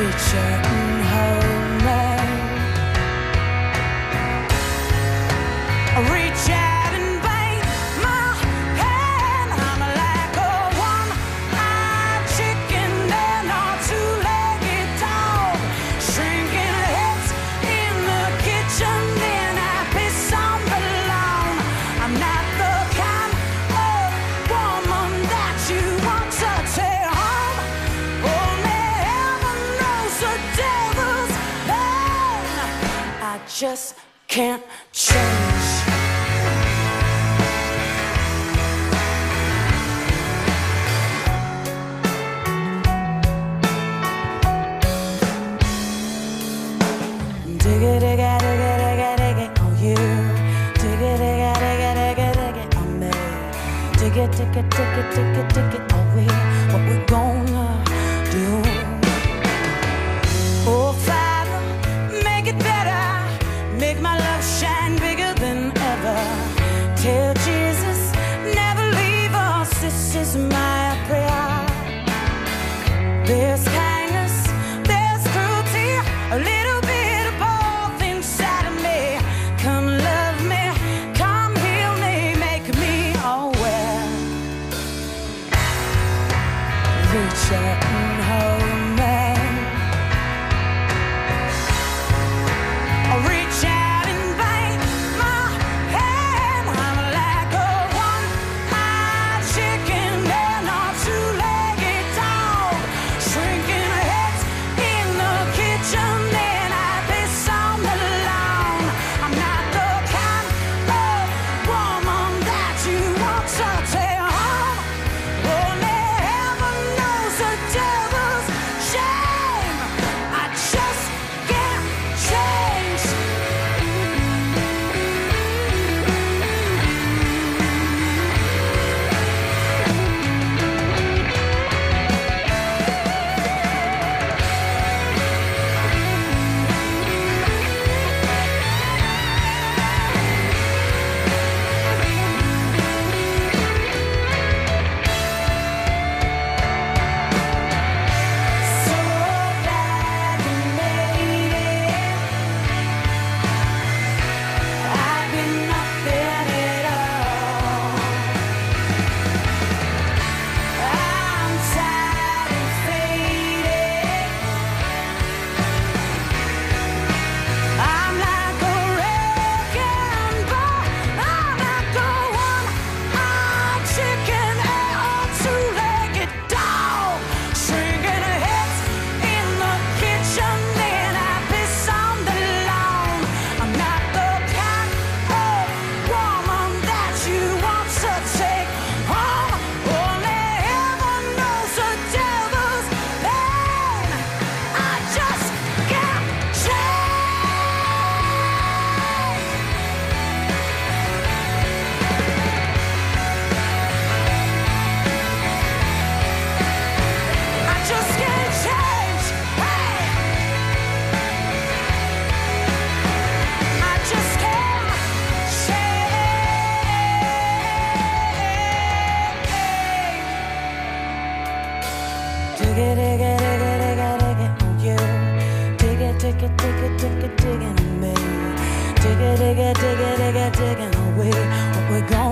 creature. just can't change. Digga, digga, digga, digga, digga on you. Digga, digga, digga, digga, digga on me. Digga, digga, digga, digga, digga on we. What we gonna reach out and hold. Digging, diggy, diggy, diggy, diggy on you. Diggy, diggy, diggy, diggy, diggy on me. Digging, digging, digging, digging, diggy on. What we going